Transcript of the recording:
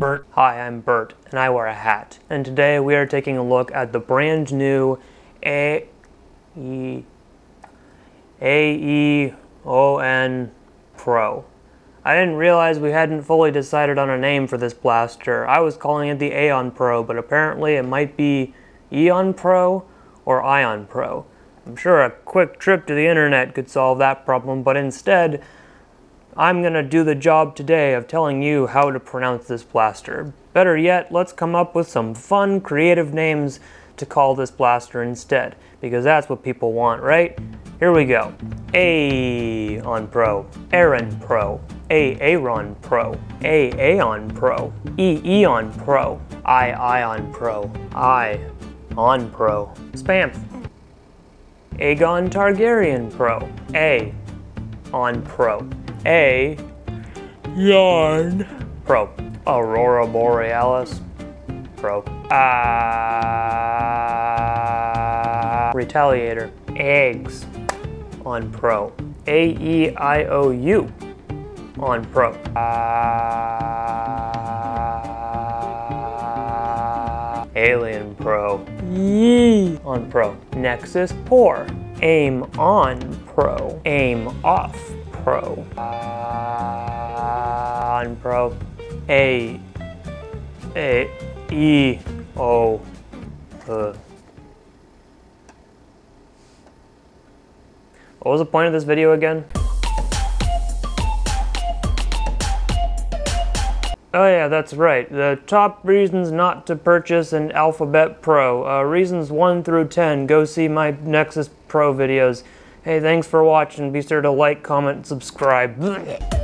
Bert. Hi, I'm Bert, and I wear a hat. And today we are taking a look at the brand new A E A E O N Pro. I didn't realize we hadn't fully decided on a name for this blaster. I was calling it the Aeon Pro, but apparently it might be Eon Pro or Ion Pro. I'm sure a quick trip to the internet could solve that problem, but instead, I'm going to do the job today of telling you how to pronounce this blaster. Better yet, let's come up with some fun, creative names to call this blaster instead, because that's what people want, right? Here we go. A on Pro, Aaron Pro, A Aaron Pro, A Aeon Pro, E Eon Pro, I Ion Pro, I On Pro, Spamf, Aegon Targaryen Pro, A on Pro, A Yarn Pro, Aurora Borealis. Pro, Ah Retaliator, Eggs on Pro, A E I O U on Pro, Ah Alien Pro, Yee on Pro, Nexus Poor, Aim on Pro, Aim off Pro, on Pro, A A E O uh. What was the point of this video again? Oh yeah, that's right. The top reasons not to purchase an Alphabet Pro. Uh, reasons 1 through 10. Go see my Nexus Pro videos. Hey, thanks for watching. Be sure to like, comment, subscribe.